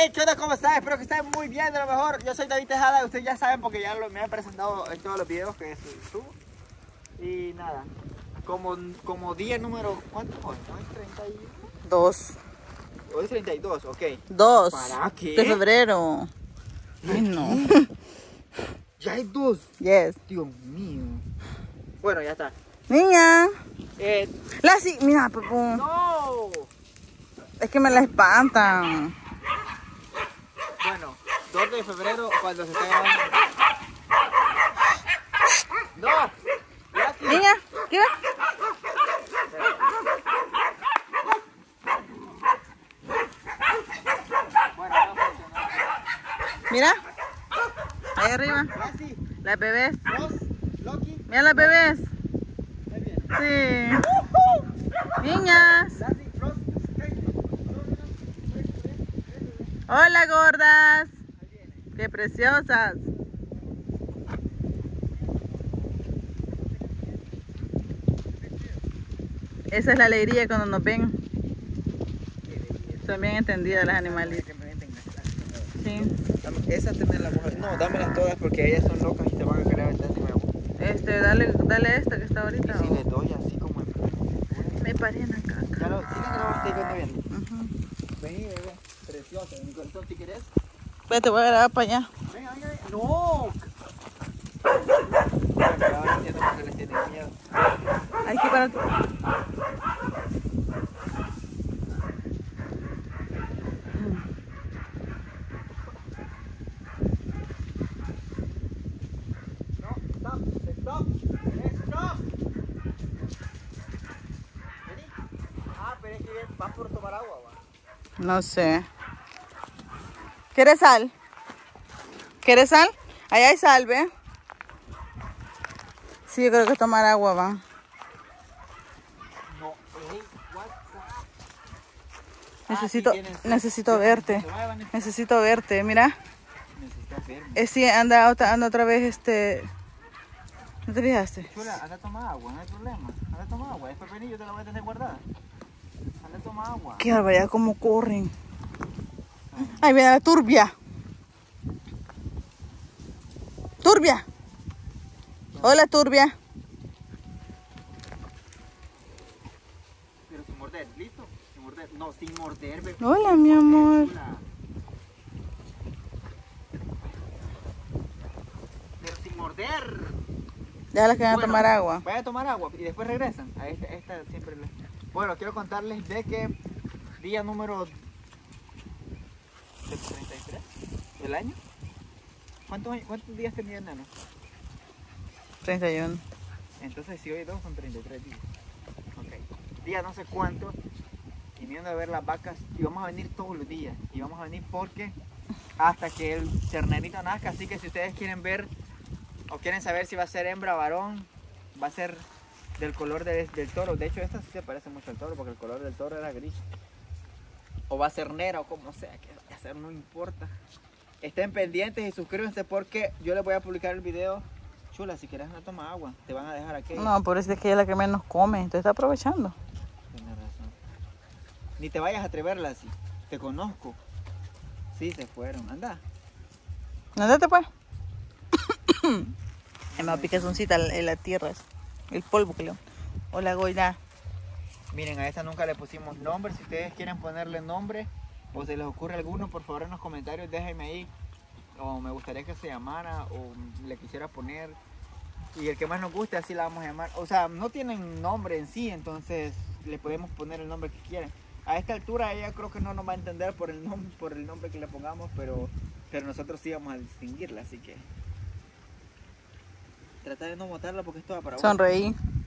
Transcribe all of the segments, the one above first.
Hey, ¿qué onda? ¿Cómo están? Espero que estén muy bien, de lo mejor. Yo soy David Tejada, ustedes ya saben porque ya lo, me han presentado en todos los videos que subo. Y nada, como, como día número, ¿cuánto hoy? ¿Hoy es 31? Dos. Hoy es 32, ok. Dos. ¿Para qué? De febrero. Ay, no. Ya hay dos. Yes. Dios mío. Bueno, ya está. Niña. Eh, La sí. Mira, no. Es que me la espantan. Bueno, 2 de febrero cuando se está grabando. No. Niña, ¿qué va? Mira. Ahí arriba. Las bebés. Mira las bebés. Sí. Niñas. Hola, gordas. Qué preciosas. Esa es la alegría cuando nos ven. Son bien entendidas las animalitas. Sí. Esa tener la mujer. No, dámelas todas porque ellas son locas y te van a querer aventar de vos. Este, dale, dale esta que está ahorita. Y si les doy así como en Me acá. Ya lo, sí que lo estoy viendo bien. Vení, bebé. Preciosa. Mi corazón, si querés. Vete, voy a grabar para allá. Venga, venga, venga. No. Ah, es que vas por tomar agua, va. No sé. ¿Quieres sal? ¿Quieres sal? Ahí hay sal, ¿ve? Sí, yo creo que tomar agua va. No, Necesito, Ah, sí, tienes- necesito verte. Necesito verte, mira. Eh, sí, anda, otra- anda otra vez este... ¿No te fijaste? Chula, anda a tomar agua, no hay problema. Anda a tomar agua. Después vení, yo te la voy a tener guardada. Anda a tomar agua. Qué barbaridad, cómo corren. Ahí viene la turbia. Turbia. Hola, turbia. Pero sin morder, ¿listo? Sin morder. No, sin morder, bebé. Hola, mi amor. Pero sin morder. Déjala que van a tomar agua. Vaya a tomar agua y después regresan. A esta, esta siempre le- Bueno, quiero contarles de que día número del 33 del año. ¿Cuántos, cuántos días tenía el nano? 31. Entonces si hoy dos son 33 días. Ok. Día no sé cuánto. Y viendo a ver las vacas. Y vamos a venir todos los días. Y vamos a venir porque hasta que el ternerito nazca. Así que si ustedes quieren ver o quieren saber si va a ser hembra o varón, va a ser del color de- del toro. De hecho, esta sí se parece mucho al toro porque el color del toro era gris. O va a ser negra o como sea que ser, no importa. Estén pendientes y suscríbanse porque yo les voy a publicar el video. Chula, si quieres no toma agua, te van a dejar aquí. No, por eso es que ella es la que menos come. Entonces está aprovechando. Tienes razón. Ni te vayas a atreverla así. Te conozco. Sí, se fueron. Anda. Andate pues. Me a picazoncita en la tierra. El polvo que le... Hola, Goya. Miren, a esta nunca le pusimos nombre. Si ustedes quieren ponerle nombre o se les ocurre alguno, por favor en los comentarios déjenme ahí. O me gustaría que se llamara o le quisiera poner. Y el que más nos guste, así la vamos a llamar. O sea, no tienen nombre en sí, entonces le podemos poner el nombre que quieran. A esta altura ella creo que no nos va a entender por el, nom por el nombre que le pongamos, pero, pero nosotros sí vamos a distinguirla, así que... Trata de no botarla porque esto va para. Sonreí. Bella.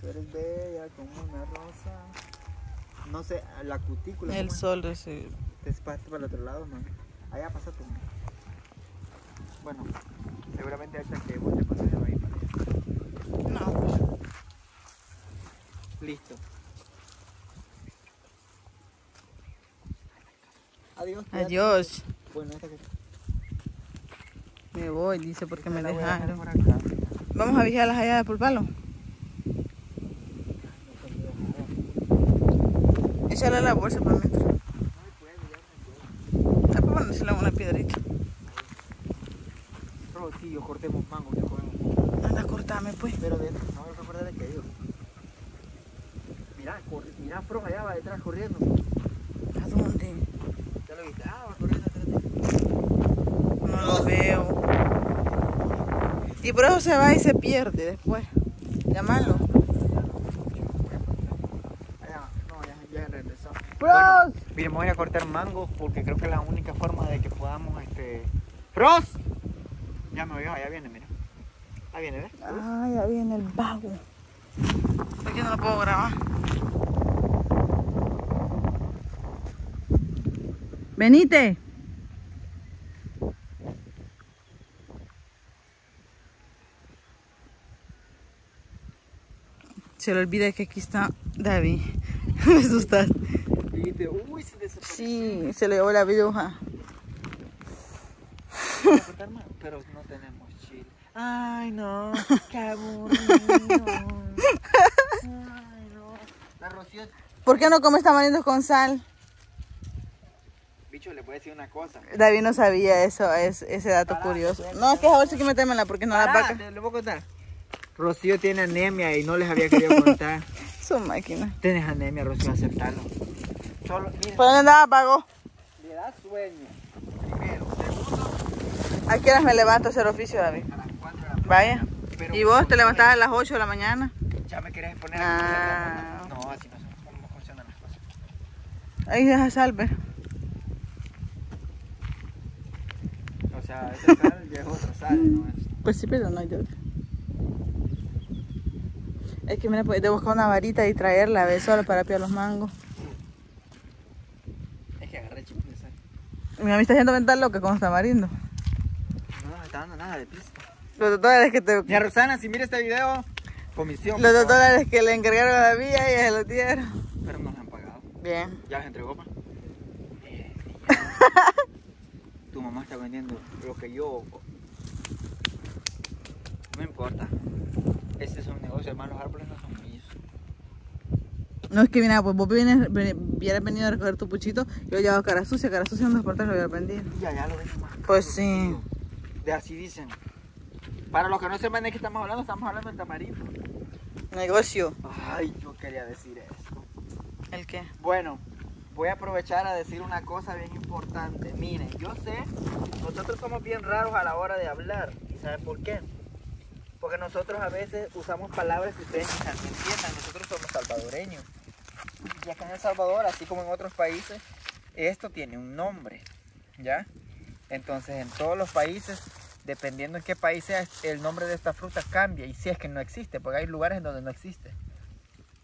Tú eres bella como una rosa. No sé, la cutícula. El sol de ese... Te pasaste para el otro lado, no. Allá pasa tú. Bueno, seguramente hasta que vos te pases ahí para allá. No. Listo. Adiós. cuídate. Adiós. Bueno, esta que Me voy, dice, porque me dejaron. Vamos a vigilar las allá por palo. Echarle la bolsa para. No no puedo. Ah, pues ponérsela una piedrita. Yo cortemos mango que podemos. Anda, cortame pues. Pero de, no me recuerda de que digo. Mira, corre, mira, Fro, allá va detrás corriendo. ¿A dónde? ¿Ya lo viste? Ah, va corriendo de ti. No lo veo. Y por eso se va y se pierde después. Llámalo. Allá, no, ya, ya regresó. ¡Bros! Miren, voy a cortar mangos porque creo que es la única forma de que podamos, este... ¡Frost! Ya me veo, allá viene, mira. Ahí viene, ¿ves? Ah, ya viene el vago. ¿Por qué no lo puedo grabar? Venite. Se le olvida que aquí está David. Me asustas. Uy, se desapareció. Sí, se le llevó la viruja. Voy a cortar más, pero no tenemos chile. Ay, no, qué aburrido. Ay, no. La Rocío, ¿Por qué no comes tamarindos con sal? bicho, le voy a decir una cosa. David no sabía eso, es, ese dato Pará, curioso. No, es que a ver si que metérmela porque no la vaca. te lo voy a contar. Rocío tiene anemia y no les había querido contar. Su máquina. Tienes anemia, Rocío, aceptalo. Solo, mira, ¿Por dónde andaba, pago? le da sueño. Primero, segundo, ¿A qué horas me levanto a hacer oficio, David? a las 4 de la mañana. Vaya. Pero ¿Y vos te ¿cómo levantás me- a las 8 de la mañana? Ya me querés poner Ah. a No, así no, cómo funcionan las cosas. Ahí deja salve. O sea, esa sal ya es otra sal, ¿no? Es- Pues sí, pero no hay de otra. Es que mira, pues de buscar una varita y traerla, ¿ves? Solo para pillar los mangos. Es que agarré chip de sal. Mi mamá está haciendo mental loca con los tamarindos. No nos está dando nada de pista. Los dos dólares que te... Mira, Rosana, si mira este video, comisión. Los dos dólares que le encargaron a David y ella se los dieron. Pero no nos han pagado. Bien. ¿Ya los entregó, pa? Eh, tu mamá está vendiendo lo que yo. No importa. Este es un negocio, hermano. Los árboles no son míos. No es que mira, pues vos vienes, hubieras venido a recoger tu puchito, yo he llevado cara sucia, cara sucia en partes lo hubiera vendido. Ya, ya lo ven más. Pues sí. De así dicen. Para los que no sepan de qué estamos hablando, estamos hablando del tamarindo. Negocio. Ay, yo quería decir esto. ¿El qué? Bueno, voy a aprovechar a decir una cosa bien importante. Miren, yo sé, nosotros somos bien raros a la hora de hablar. ¿Y saben por qué? Porque nosotros a veces usamos palabras que ustedes no entiendan. Nosotros somos salvadoreños. Y acá en El Salvador, así como en otros países, esto tiene un nombre. ¿Ya? Entonces, en todos los países, dependiendo en qué país sea, el nombre de esta fruta cambia. Y si es que no existe, porque hay lugares en donde no existe.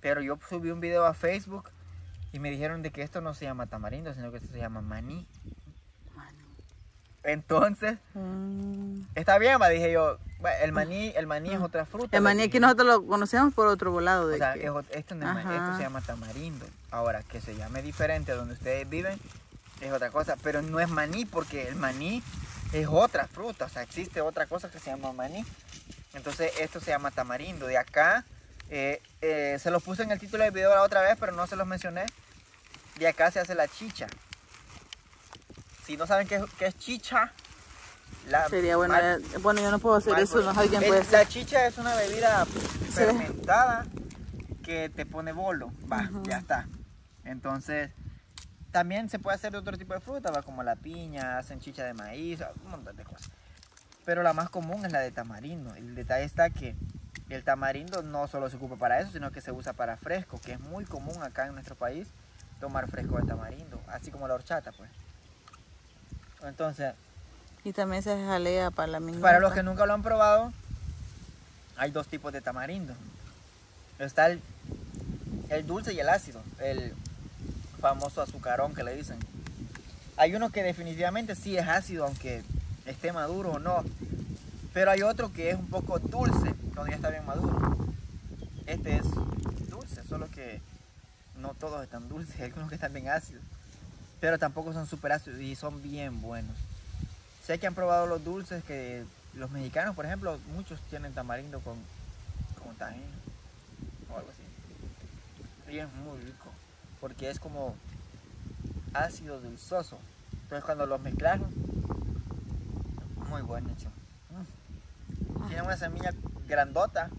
Pero yo subí un video a Facebook y me dijeron de que esto no se llama tamarindo, sino que esto se llama maní. Entonces, Mm. está bien, va, dije yo. "Bueno, El maní, el maní es otra fruta. El maní aquí nosotros lo conocemos por otro volado de O sea, que- es ot- esto, no es esto se llama tamarindo. Ahora, que se llame diferente a donde ustedes viven, es otra cosa. Pero no es maní, porque el maní es otra fruta. O sea, existe otra cosa que se llama maní. Entonces, esto se llama tamarindo. De acá, eh, eh, se los puse en el título del video la otra vez, pero no se los mencioné. De acá se hace la chicha. Si no saben qué es, qué es chicha, la Sería bueno. mal- Bueno, yo no puedo hacer mal- eso, no alguien el- puede hacer. La chicha es una bebida fermentada que te pone bolo. Va, ya está. Entonces, también se puede hacer de otro tipo de fruta, va, como la piña, hacen chicha de maíz, un montón de cosas. Pero la más común es la de tamarindo. El detalle está que el tamarindo no solo se ocupa para eso, sino que se usa para fresco, que es muy común acá en nuestro país tomar fresco de tamarindo, así como la horchata, pues. Entonces, Y también se jalea para la minita. para los que nunca lo han probado, hay dos tipos de tamarindo. Está el, el dulce y el ácido, el famoso azucarón que le dicen. Hay uno que definitivamente sí es ácido, aunque esté maduro o no. Pero hay otro que es un poco dulce, cuando ya está bien maduro. Este es dulce, solo que no todos están dulces, hay algunos que están bien ácidos. Pero tampoco son súper ácidos y son bien buenos. Sé que han probado los dulces que los mexicanos, por ejemplo, muchos tienen tamarindo con, con tajín o algo así. Y es muy rico. porque es como ácido dulzoso. Entonces cuando los mezclas, muy bueno hecho. Mm. Tiene una semilla grandota.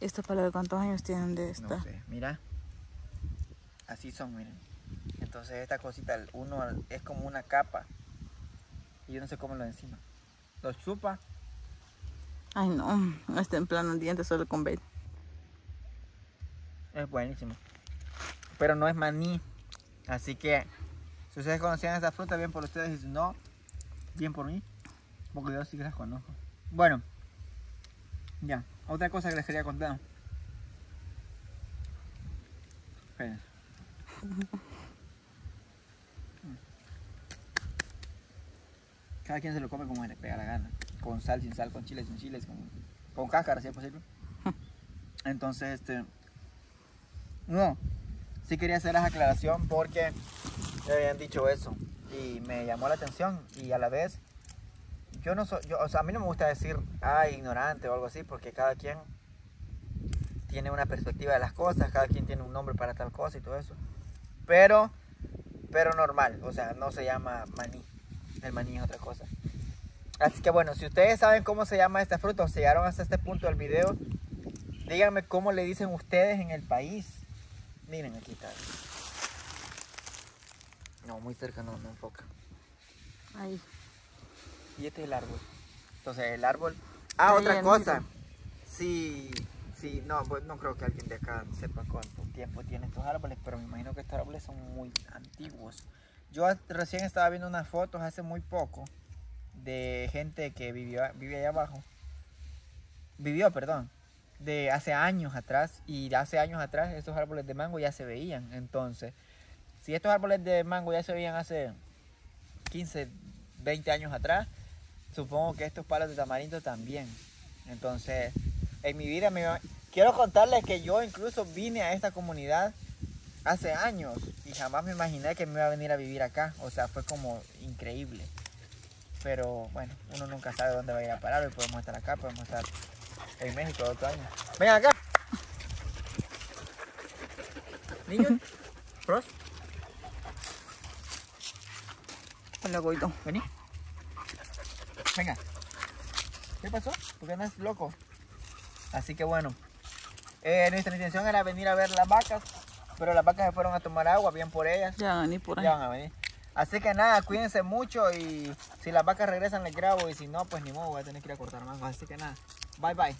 ¿Esta para cuántos años tienen de esta? No sé, mira. Así son, miren. Entonces esta cosita, uno es como una capa. Y yo no sé cómo lo encima. Lo chupa. Ay no, este en plano diente solo con bait. Es buenísimo. Pero no es maní. Así que si ustedes conocían esta fruta, bien por ustedes. Y si no, bien por mí. Porque yo sí que las conozco. Bueno. Ya. Otra cosa que les quería contar. Cada quien se lo come como le pega la gana. Con sal, sin sal, con chile, sin chiles, con, con cáscara, si es posible. Entonces, este... No, sí quería hacer esa aclaración porque me habían dicho eso y me llamó la atención y a la vez yo no soy, yo, o sea, a mí no me gusta decir, ah, ignorante o algo así porque cada quien tiene una perspectiva de las cosas, cada quien tiene un nombre para tal cosa y todo eso. Pero, pero normal, o sea, no se llama maní, el maní es otra cosa. Así que bueno, si ustedes saben cómo se llama esta fruta o se llegaron hasta este punto del video, díganme cómo le dicen ustedes en el país. Miren, aquí está. No, muy cerca no, no enfoca. Ahí. Y este es el árbol. Entonces, el árbol. Ah, Ahí otra cosa. medio. Sí, no, pues no creo que alguien de acá sepa cuánto tiempo tiene estos árboles, pero me imagino que estos árboles son muy antiguos. Yo recién estaba viendo unas fotos hace muy poco de gente que vivió, vive allá abajo. Vivió, perdón, de hace años atrás. Y hace años atrás estos árboles de mango ya se veían. Entonces, si estos árboles de mango ya se veían hace 15, 20 años atrás, supongo que estos palos de tamarindo también. Entonces, en mi vida me quiero contarles que yo incluso vine a esta comunidad hace años y jamás me imaginé que me iba a venir a vivir acá. O sea, fue como increíble. Pero bueno, uno nunca sabe dónde va a ir a parar. Hoy podemos estar acá, podemos estar en México otro año. Vengan acá. Niños, Pros, Hola, coito. vení. Venga. ¿Qué pasó? ¿Por qué andas loco? Así que bueno, eh, nuestra intención era venir a ver las vacas, pero las vacas se fueron a tomar agua, bien por ellas. Ya van a venir por ahí. Ya van a venir. Así que nada, cuídense mucho y si las vacas regresan les grabo y si no, pues ni modo, voy a tener que ir a cortar mangos. Así que nada, bye bye.